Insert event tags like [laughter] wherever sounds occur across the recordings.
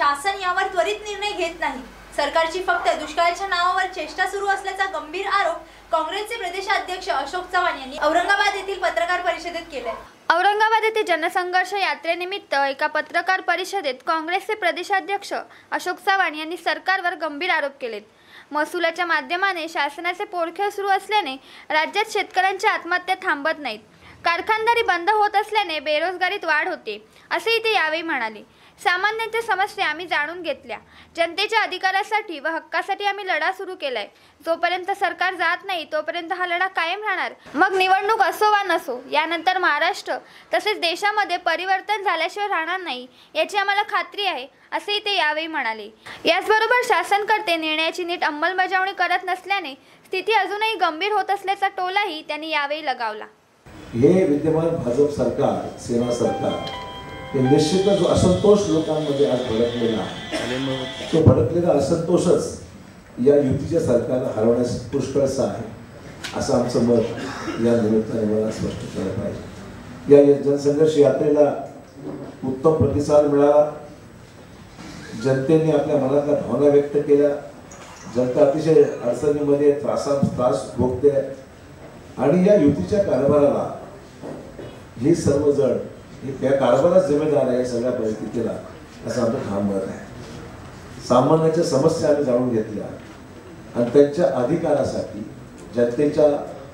शासन यावर त्वरित निर्णय घेत नाही. सरकारची फक्त दुष्काळाच्या नावावर चेष्टा सुरू असल्याचा गंभीर आरोप काँग्रेसचे प्रदेशाध्यक्ष अशोक चव्हाण यांनी औरंगाबाद येथील पत्रकार परिषदेत केलाय. औरंगाबाद येथे जनसंघर्ष यात्रेनिमित्त एका पत्रकार परिषदेत काँग्रेसचे प्रदेशाध्यक्ष अशोक चव्हाण यांनी सरकारवर गंभीर आरोप केलेत. महसुलाच्या माध्यमाने शासनाचे पोरखेळ सुरू असल्याने राज्यात शेतकऱ्यांच्या आत्महत्या थांबत नाहीत. कारखानदारी बंद होत असल्याने बेरोजगारीत वाढ होते असेही ते यावेळी म्हणाले. सामान्यांच्या समस्या आम्ही जाणून घेतल्या. जनतेच्या अधिकारासाठी व हक्कासाठी आम्ही लढा सुरू केलाय. जोपर्यंत सरकार जात नाही तोपर्यंत हा लढा कायम राहणार. मग निवडणूक असो वा नसो यानंतर महाराष्ट्र तसेच देशामध्ये परिवर्तन झाल्याशिवाय राहणार नाही याची आम्हाला खात्री आहे असेही ते यावेळी म्हणाले. याचबरोबर शासनकर्ते निर्णयाची नीट अंमलबजावणी करत नसल्याने स्थिती अजूनही गंभीर होत असल्याचा टोलाही त्यांनी यावेळी लगावला. हे विद्यमान भाजप सरकार सेना सरकार हे निश्चितच जो असंतोष लोकांमध्ये आज भडकलेला आहे. तो भडकलेला असंतोषच या युतीच्या सरकारला हरवण्यास पुष्कळचा आहे असं आमचं मत या निमित्ताने मला स्पष्ट केलं पाहिजे. या जनसंघर्ष यात्रेला उत्तम प्रतिसाद मिळाला. जनतेने आपल्या मनातल्या भावना व्यक्त केल्या. जनता अतिशय अडचणीमध्ये त्रासा त्रास भोगते. आणि या युतीच्या कारभाराला हे सर्वजण त्या कारभारात जिम्मेदार आहे सगळ्या परिस्थितीला असं आमचं ठाम मत आहे. सामान्याच्या समस्या आम्ही जाणून घेतल्या. आणि त्यांच्या अधिकारासाठी जनतेच्या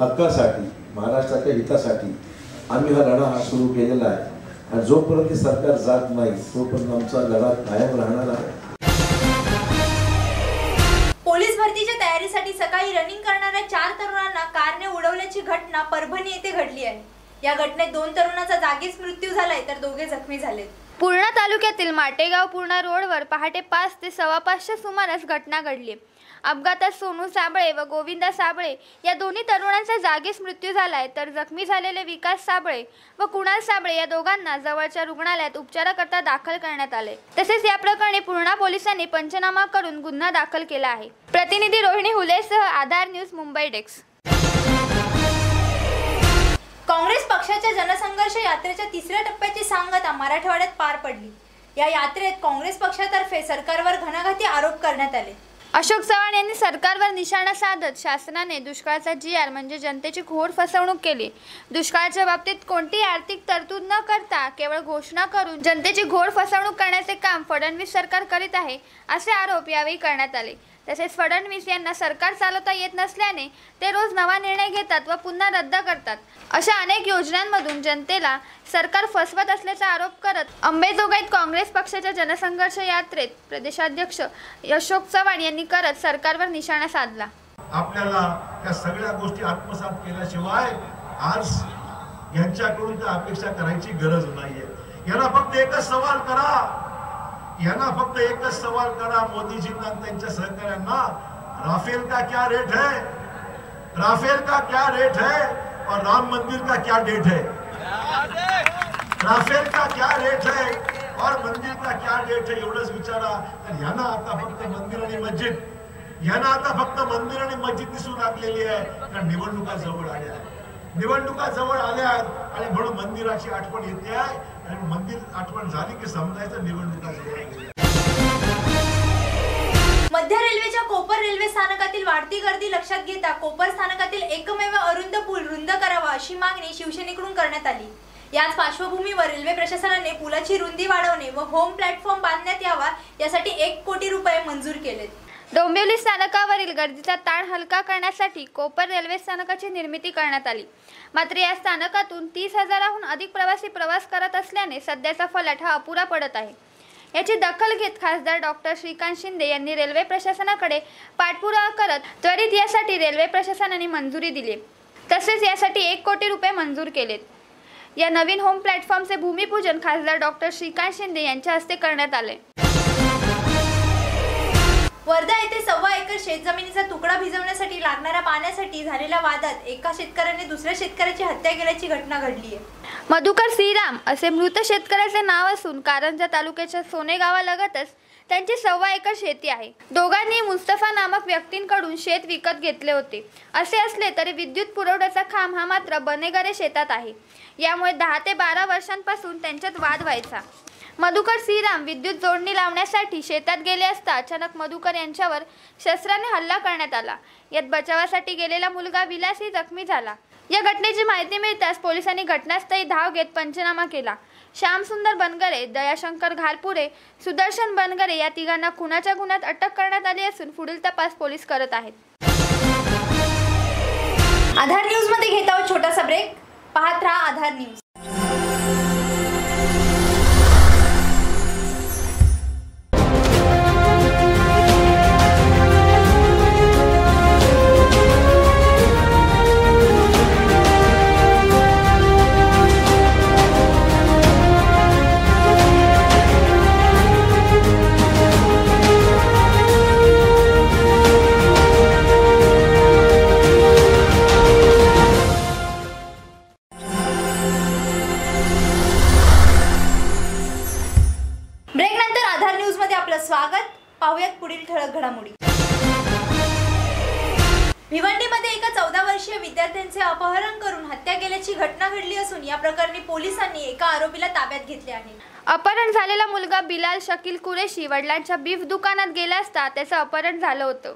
हक्कासाठी महाराष्ट्राच्या हितासाठी आम्ही हा लढा हा सुरू केलेला आहे. आणि जोपर्यंत सरकार जात नाही तोपर्यंत आमचा लढा कायम राहणार आहे. पोलीस भरतीच्या तयारीसाठी सकाळी रनिंग करणाऱ्या चार तरुणांना कारने उडवल्याची घटना परभणी येथे घडली आहे. या घटनेत दोन तरुणाचा जागीच मृत्यू झालाय तर दोघे जखमी झालेत. पूर्णा तालुक्यातील माटेगाव पूर्णा रोडवर पहाटे पाच ते सव्वा पाचच्या सुमारास घटना घडली. अपघातात सोनू साबळे व गोविंदा साबळे या दोन्ही तरुणांचा जागीच मृत्यू झालाय तर जखमी झालेले विकास साबळे व कुणाल साबळे या दोघांना जवळच्या रुग्णालयात उपचाराकरता दाखल करण्यात आले. तसेच या प्रकरणी पूर्णा पोलिसांनी पंचनामा करून गुन्हा दाखल केला आहे. प्रतिनिधी रोहिणी हुलेसह आधार न्यूज मुंबई डेस्क. काँग्रेस पक्षाच्या जनसंघर्ष यात्रेच्या तिसऱ्या टप्प्याची सांगता मराठवाड्यात पार पडली. या यात्रेत काँग्रेस पक्षातर्फे सरकारवर घणाघाती आरोप करण्यात आले. अशोक चव्हाण यांनी सरकारवर निशाणा साधत शासनाने दुष्काळाचा जी आर म्हणजे जनतेची घोर फसवणूक केली. दुष्काळाच्या बाबतीत कोणतीही आर्थिक तरतूद न करता केवळ घोषणा करून जनतेची घोर फसवणूक करण्याचे काम फडणवीस सरकार करीत आहे असे आरोप यावेळी करण्यात आले. तसेच फडणवीस यांना सरकार चालवता येत नसल्याने ते रोज नवा निर्णय घेतात व पुन्हा रद्द करतात. अशा अनेक योजनांमधून जनतेला सरकार फसवत असल्याचा आरोप करत अंबेजोगाईत काँग्रेस पक्षाच्या जनसंघर्ष यात्रेत प्रदेशाध्यक्ष अशोक चव्हाण यांनी करत सरकारवर निशाणा साधला. आपल्याला त्या सगळ्या गोष्टी आत्मसात केल्याशिवाय आज यांच्याकडून त्या अपेक्षा करायची गरज नाहीये. यांना फक्त एकच सवाल करा. यांना फक्त एकच सवाल करा मोदीजींना त्यांच्या सहकार्यांना राफेल का क्या रेट है? राफेल का क्या रेट है? और राम मंदिर का क्या डेट है? राफेल का क्या रेट है? और मंदिर का क्या डेट है? एवढंच विचारा. तर यांना आता फक्त मंदिर आणि मस्जिद. यांना आता फक्त मंदिर आणि मस्जिद दिसून लागलेली आहे. कारण निवडणुका जवळ आल्या. निवडणुका जवळ आल्या आहेत आणि म्हणून मंदिराची आठवण येते आहे. आणि मंदिर आठवण झाली की समजायचं निवडणुका मध्य रेल्वेच्या कोपर रेल्वे स्थानकातील वाढती गर्दी लक्षात घेता कोपर स्थानकातील एकमेव अरुंद पूल रुंद करावा अशी मागणी शिवसेनेकडून करण्यात आली. याच पार्श्वभूमीवर रेल्वे प्रशासनाने पुलाची रुंदी वाढवणे व होम प्लॅटफॉर्म बांधण्यात यावा यासाठी एक कोटी रुपये मंजूर केलेत. डोंबिवली स्थानकावरील गर्दीचा ताण हलका करण्यासाठी कोपर रेल्वे स्थानकाची निर्मिती करण्यात आली. मात्र या स्थानकातून तीस हजाराहून अधिक प्रवासी प्रवास करत असल्याने सध्याचा फलाट हा अपुरा पडत आहे. याची दखल घेत खासदार डॉक्टर श्रीकांत शिंदे यांनी रेल्वे प्रशासनाकडे पाठपुरावा करत त्वरित यासाठी रेल्वे प्रशासनाने मंजुरी दिली. तसेच यासाठी एक कोटी रुपये मंजूर केलेत. या नवीन होम प्लॅटफॉर्मचे भूमिपूजन खासदार डॉक्टर श्रीकांत शिंदे यांच्या हस्ते करण्यात आले. वर्धा येथे सव्वा एकर शेतजमिनीचा तुकडा भिजवण्यासाठी लागणाऱ्या पाण्यासाठी झालेल्या वादात एका शेतकऱ्याने दुसऱ्या शेतकऱ्याची हत्या केल्याची घटना घडली आहे. मधुकर श्रीराम असे मृत शेतकऱ्याचे नाव असून कारंजा तालुक्याच्या सोने गावालगतच त्यांची सव्वा एकर शेती आहे. दोघांनी मुस्तफा नामक व्यक्तींकडून शेत विकत घेतले होते. असे असले तरी विद्युत पुरवठ्याचा खांब हा मात्र बनेगरे शेतात आहे. यामुळे दहा ते बारा वर्षांपासून त्यांच्यात वाद व्हायचा. मधुकर श्रीराम विद्युत जोडणी लावण्यासाठी शेतात गेले असता अचानक मधुकर यांच्यावर शस्त्राने हल्ला करण्यात आला. यात बचावासाठी गेलेला मुलगा विलासही जखमी झाला. या घटनेची माहिती मिळताच पोलिसांनी घटनास्थळी धाव घेत पंचनामा केला. श्यामसुंदर बनगरे दयाशंकर घारपुरे सुदर्शन बनगरे या तिघांना खुनाच्या गुन्ह्यात अटक करण्यात आली असून पुढील तपास पोलीस करत आहेत. आधार न्यूजमध्ये घेत आहोत छोटासा ब्रेक. पाहत राहा आधार न्यूज. पाहूयात पुढील ठळक घडामोडी. भिवंडीमध्ये एका चौदा वर्षीय विद्यार्थ्यांचे अपहरण करून हत्या केल्याची घटना घडली असून या प्रकरणी पोलिसांनी एका आरोपीला ताब्यात घेतले आहे. अपहरण झालेला मुलगा बिलाल शकील कुरेशी वडिलांच्या बीफ दुकानात गेला असता त्याचं अपहरण झालं होतं.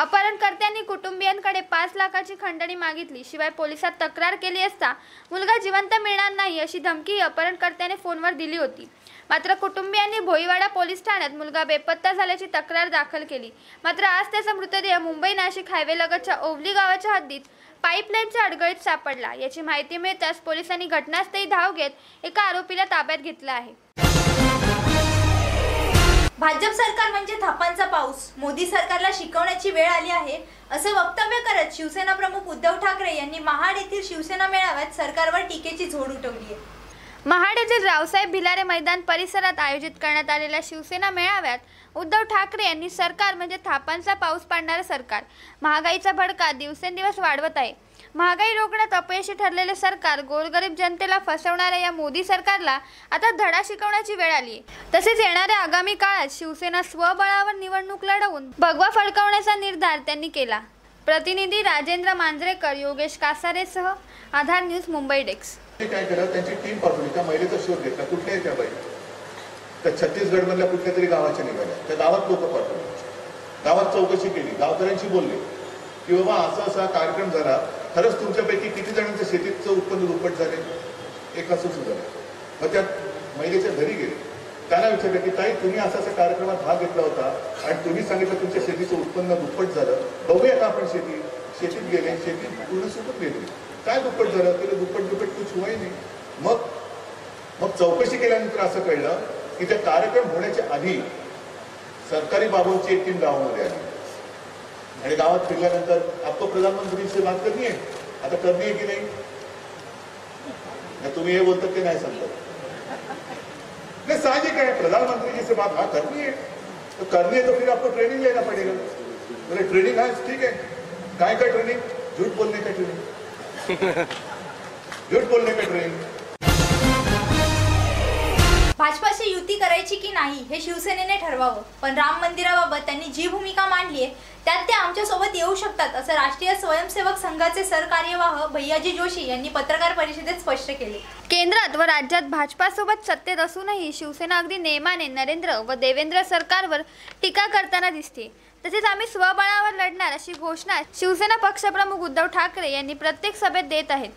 अपहरणकर्त्यांनी कुटुंबियांकडे पाच लाखाची खंडणी मागितली. शिवाय पोलिसात तक्रार केली असता मुलगा जिवंत मिळणार नाही अशी धमकी अपहरणकर्त्याने फोनवर दिली होती. मात्र कुटुंबियांनी भोईवाडा पोलीस ठाण्यात मुलगा बेपत्ता झाल्याची तक्रार दाखल केली. मात्र आज त्याचा मृतदेह मुंबई नाशिक हायवेलगतच्या ओवली गावाच्या हद्दीत पाईपलाईनच्या अडगळीत सापडला. याची माहिती मिळताच पोलिसांनी घटनास्थळी धाव घेत एका आरोपीला ताब्यात घेतलं आहे. भाजप सरकार म्हणजे थापांचा पाऊस. मोदी सरकारला शिकवण्याची वेळ आली आहे असं वक्तव्य करत शिवसेना प्रमुख उद्धव ठाकरे यांनी महाड येथील शिवसेना मेळाव्यात सरकारवर टीकेची झोड उठवली आहे. महाड येथील रावसाहेब भिलारे मैदान परिसरात आयोजित करण्यात आलेल्या शिवसेना मेळाव्यात उद्धव ठाकरे यांनी सरकार म्हणजे थापांचा पाऊस पाडणारं सरकार. महागाईचा भडका दिवसेंदिवस वाढवत आहे. महागाई रोखण्यात अपयशी ठरलेले सरकार गोरगरीब जनतेला फसवणाऱ्या या मोदी सरकारला आता धडा शिकवण्याची वेळ आली. तसेच येणाऱ्या आगामी काळात शिवसेना स्वबळावर निवडणूक लढवून भगवा फडकवण्याचा निर्धार त्यांनी केला. प्रतिनिधी राजेंद्र मांजरेकर योगेश कासारेसह आधार न्यूज मुंबई डेस्क. काय करा त्यांची टीम पाठवली त्या महिलेचा शोध घेतला. कुठल्या त्या बाई? त्या छत्तीसगड मधल्या कुठल्या तरी गावाच्या निघाल्या. त्या गावात लोक पाठवले. गावात चौकशी केली. गावकऱ्यांशी बोलले की बाबा असा असा कार्यक्रम झाला. खरंच तुमच्यापैकी किती जणांचं शेतीचं उत्पन्न दुप्पट झाले? एक असं मग त्या महिलेच्या घरी गेले. त्यांना विचारलं की ताई तुम्ही असा असा कार्यक्रमात भाग घेतला होता आणि तुम्ही सांगितलं तुमच्या शेतीचं उत्पन्न दुप्पट झालं. बघूया का आपण शेती शेतीत गेले शेती पूर्ण सुकत गेली. काय दुप्पट झालं? तिला दुप्पट दुप्पट कुछ हुआही नाही. मग मग चौकशी केल्यानंतर असं कळलं की त्या कार्यक्रम होण्याच्या आधी सरकारी बाबूंची एक टीम गावामध्ये आली. आणि गावात फिरल्यानंतर आपको प्रधानमंत्री से बात करनी है? आता करनी आहे की नाही? तुम्ही हे बोलतात ते नाही सांगतात नहीं, साहजिक है, प्रधानमंत्री जी से बात हाँ करनी है। तो करनी है तो फिर आपको ट्रेनिंग लेना पड़ेगा। बोले ट्रेनिंग है, ठीक है। काय का ट्रेनिंग झूठ बोलने का ट्रेनिंग [laughs] झूठ बोलने का ट्रेनिंग भाजपाशी युती करायची की नाही हे शिवसेनेने ठरवावं. पण राम मंदिराबाबत त्यांनी जी भूमिका मांडली आहे त्यात ते आमच्यासोबत येऊ शकतात असं राष्ट्रीय स्वयंसेवक संघाचे सरकार्यवाह भैयाजी जोशी यांनी पत्रकार परिषदेत स्पष्ट केले. केंद्रात व राज्यात भाजपासोबत सत्तेत असूनही शिवसेना अगदी नेमाने नरेंद्र व देवेंद्र सरकारवर टीका करताना दिसते. तसेच आम्ही स्वबळावर लढणार अशी घोषणा शिवसेना पक्षप्रमुख उद्धव ठाकरे यांनी प्रत्येक सभेत देत आहेत.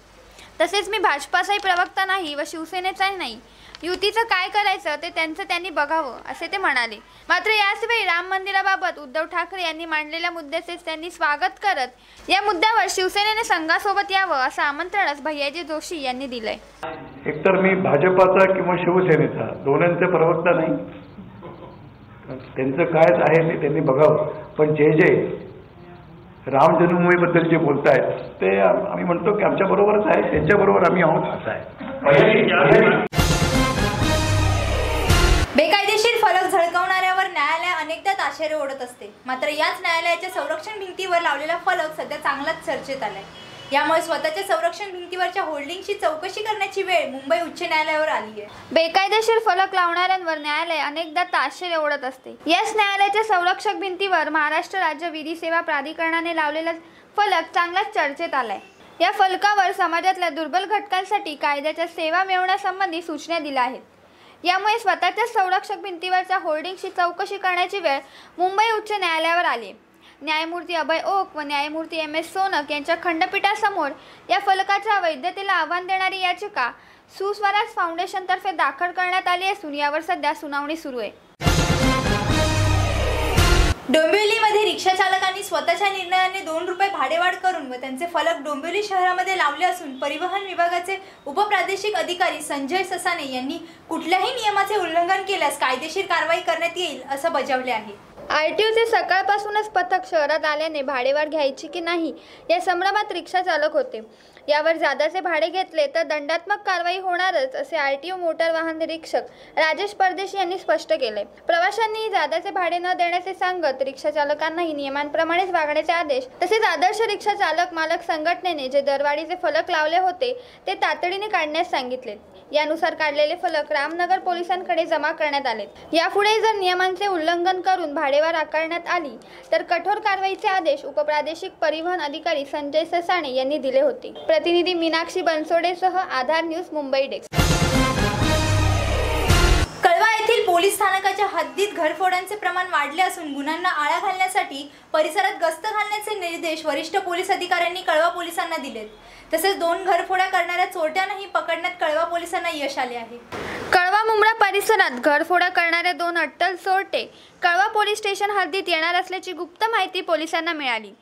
तसेच मी भाजपाचाही प्रवक्ता नाही व शिवसेनेचाही नाही. युतीचं काय करायचं ते त्यांचं त्यांनी बघावं असे ते म्हणाले. मात्र याचवेळी राम मंदिराबाबत उद्धव ठाकरे यांनी मांडलेल्या मुद्द्याचे त्यांनी स्वागत करत या मुद्द्यावर शिवसेनेने संघासोबत यावं असं आमंत्रणच भैयाजी जोशी यांनी दिलंय. एकतर मी भाजपाचा किंवा शिवसेनेचा दोन्हींचे प्रवक्ता नाही. त्यांचं कायच आहे ते त्यांनी बघावं. पण जे जे राम जन्मभूमीबद्दल जे बोलतायत ते आम- आम्ही म्हणतो की आमच्या बरोबरच आहे त्यांच्याबरोबर आम्ही आहोत असं आहे. ताशेरे ओढत असते. मात्र याच न्यायालयाच्या संरक्षण भिंतीवर लावलेला फलक सध्या चांगलाच चर्चेत आलाय. यामुळे स्वतःच्या संरक्षण भिंतीवरच्या होल्डिंगची चौकशी करण्याची वेळ मुंबई उच्च न्यायालयावर आली आहे. बेकायदेशीर फलक लावणाऱ्यांवर न्यायालय अनेकदा ताशेरे ओढत असते. याच न्यायालयाच्या संरक्षक भिंतीवर महाराष्ट्र राज्य विधी सेवा प्राधिकरणाने लावलेला फलक चांगलाच चर्चेत आलाय. या फलकावर समाजातल्या दुर्बल घटकांसाठी कायद्याच्या सेवा मिळवण्यासंबंधी सूचना दिल्या आहेत. यामुळे स्वतःच्या संरक्षक भिंतीवरच्या होर्डिंगची चौकशी करण्याची वेळ मुंबई उच्च न्यायालयावर आली. न्यायमूर्ती अभय ओक व न्यायमूर्ती एम एस सोनक यांच्या खंडपीठासमोर या फलकाच्या वैधतेला आव्हान देणारी याचिका सुस्वराज फाउंडेशनतर्फे दाखल करण्यात आली असून यावर सध्या सुनावणी सुरू आहे. रिक्षा चालकांनी स्वतःच्या निर्णयाने दोन रुपये भाडेवाढ करून व त्यांचे फलक डोंबिवली शहरामध्ये लावले असून परिवहन विभागाचे उपप्रादेशिक अधिकारी संजय ससाने यांनी कुठल्याही नियमाचे उल्लंघन केल्यास कायदेशीर कारवाई करण्यात येईल असं बजावले आहे. आर टी ओचे सकाळपासूनच पथक शहरात आल्याने भाडेवाढ घ्यायची की नाही या संभ्रमात रिक्षा चालक होते. यावर जादाचे भाडे घेतले तर दंडात्मक कारवाई होणारच असे आर टी ओ मोटार वाहन निरीक्षक राजेश परदेशी यांनी स्पष्ट केले. प्रवाशांनी जादाचे भाडे न देण्याचे सांगत रिक्षा चालकांनाही नियमांप्रमाणेच वागण्याचे आदेश तसेच आदर्श रिक्षा चालक मालक संघटनेने जे दरवाढीचे फलक लावले होते ते तातडीने काढण्यास सांगितले. यानुसार काढलेले फलक रामनगर पोलिसांकडे जमा करण्यात आले यापुढे जर नियमांचे उल्लंघन करून भाडेवाढ आकारण्यात आली तर कठोर कारवाईचे आदेश उपप्रादेशिक परिवहन अधिकारी संजय ससाणे यांनी दिले होते. प्रतिनिधी Meenakshi बनसोडेसह Aadhaar news Mumbai desk. Police स्थानकाच्या हद्दीत घरफोड्यांचे प्रमाण वाढले असून गुन्ह्यांना आळा घालण्यासाठी परिसरात गस्त घालण्याचे निर्देश वरिष्ठ पोलीस अधिकाऱ्यांनी कळवा पोलिसांना दिलेत. तसेच दोन घरफोड्या करणाऱ्या चोरट्यांनाही पकडण्यात कळवा पोलिसांना यश आले आहे. कळवा मुंबळा परिसरात घरफोडा करणाऱ्या दोन अट्टल चोरटे कळवा पोलीस स्टेशन हद्दीत येणार असल्याची गुप्त माहिती पोलिसांना मिळाली.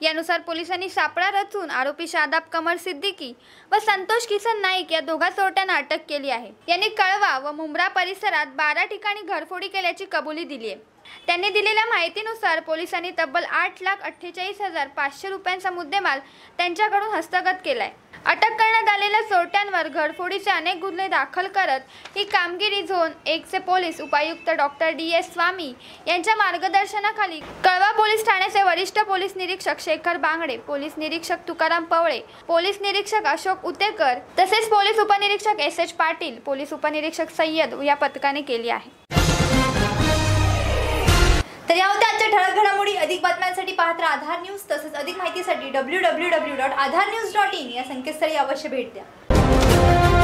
यानुसार पोलिसांनी सापळा रचून आरोपी शादाब कमर सिद्दीकी व संतोष किसन नाईक या दोघा चोरट्यांना अटक केली आहे. यांनी कळवा व मुंब्रा परिसरात बारा ठिकाणी घरफोडी केल्याची कबुली दिली आहे. त्यांनी दिलेल्या माहितीनुसार पोलिसांनी तब्बल आठ लाख अठ्ठेचाळीस हजार पाचशे रुपयांचा मुद्देमाल त्यांच्याकडून हस्तगत केला आहे अटक करण्यात आलेल्या चोरट्यांवर घरफोडीचे अनेक गुन्हे दाखल करत ही कामगिरी झोन एकचे पोलीस उपायुक्त डॉक्टर डी एस स्वामी यांच्या मार्गदर्शनाखाली कळवा पोलीस ठाण्याचे वरिष्ठ पोलीस निरीक्षक शेखर बांगडे पोलीस निरीक्षक तुकाराम पवळे पोलीस निरीक्षक अशोक उतेकर तसेच पोलीस उपनिरीक्षक एस एच पाटील पोलीस उपनिरीक्षक सय्यद या पथकाने केली आहे. तर या होत्या आजच्या ठळक घडामोडी अधिक बातम्यांसाठी पाहत राहा आधार न्यूज तसंच अधिक माहितीसाठी W W W dot Aadhaar news dot in या संकेतस्थळी अवश्य भेट द्या.